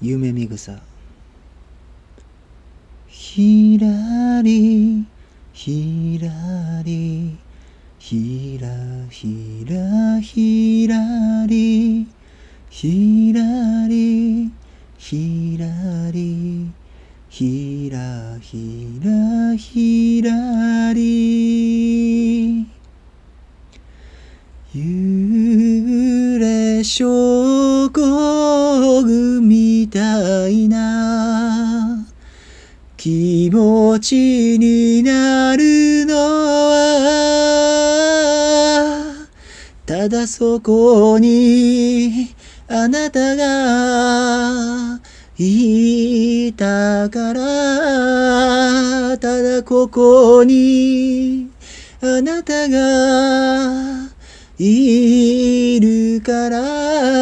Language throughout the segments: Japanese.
夢見草。ひらりひらりひらひらひらりひらりひらりひらひらひらり。幽霊症気持ちになるのはただそこにあなたがいたからただここにあなたがいるから。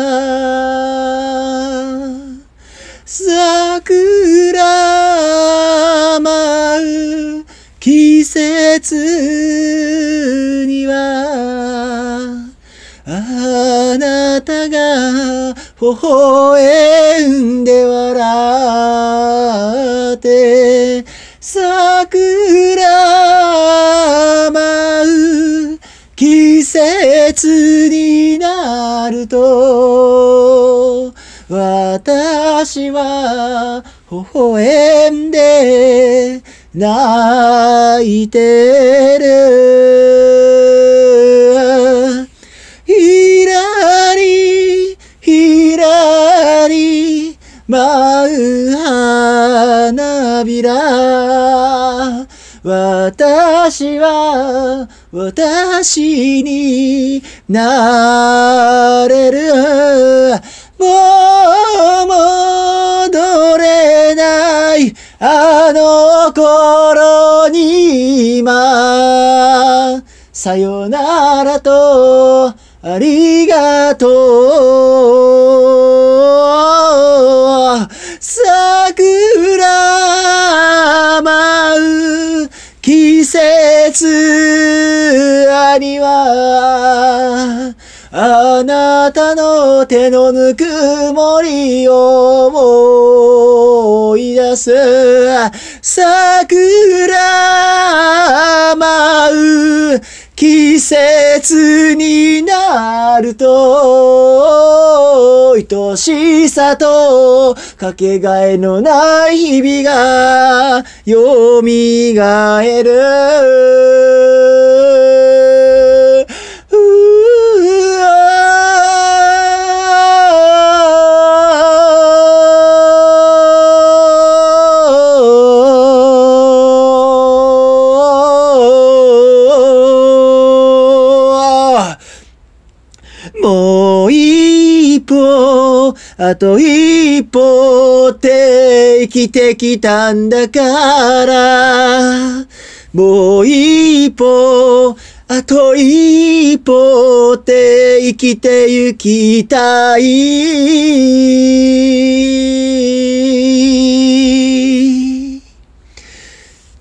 節にはあなたが微笑んで笑って桜舞う季節になると私は微笑んで泣いてる。ひらりひらり舞う花びら。私は私になれる。もう戻の頃に今さよならとありがとう。桜舞う。季節にはあなたの手のぬくもりを思い出す桜舞う季節になると愛しさとかけがえのない日々が蘇る歩、あと一歩って生きてきたんだから、もう一歩、あと一歩って生きてゆきたい。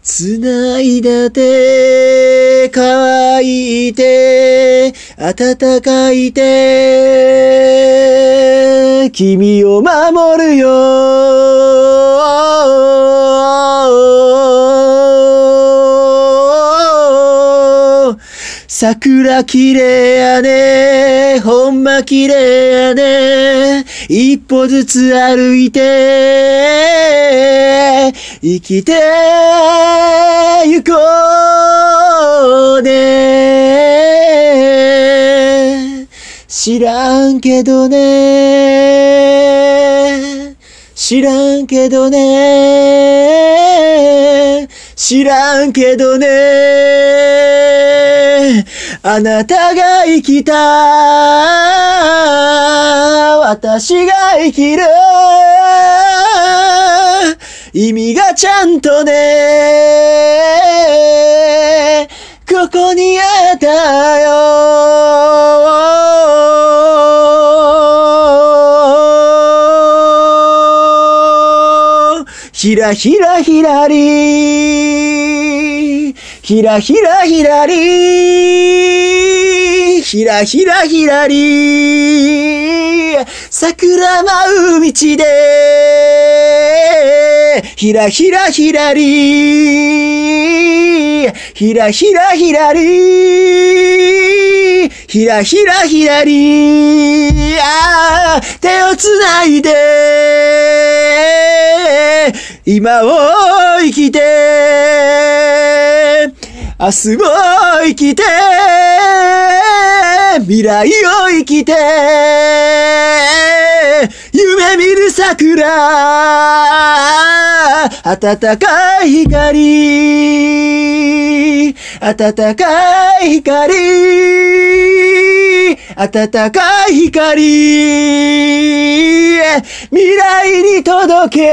つないだ手、乾いて、暖かい手、君を守るよ。桜綺麗やね、ほんま綺麗やね、一歩ずつ歩いて、生きてゆこうね。知らんけどね。知らんけどね。知らんけどね。あなたが生きた。私が生きる。意味がちゃんとね。ここにあったよ。らひらひらり。ひらひらひらり。ひらひらひらり。桜舞う道で、ひらひらひらり、ひらひらひらり、ひらひらひらり、あー手をつないで、今を生きて、明日を生きて、未来を生きて、夢見る桜、暖かい光、暖かい光、暖かい光、未来に届け、